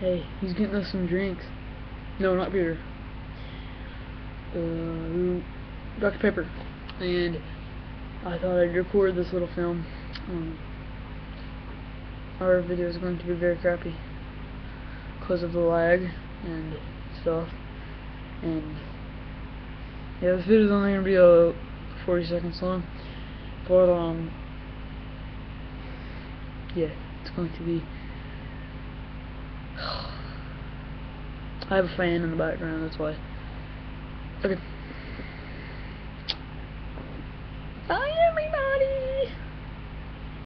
Hey, he's getting us some drinks. No, not beer. Uh, Dr. Pepper. And I thought I'd record this little film. Um, our video is going to be very crappy because of the lag and stuff. And yeah, this video is only going to be uh, 40 seconds long. But um, yeah, it's going to be. I have a fan in the background, that's why. Okay.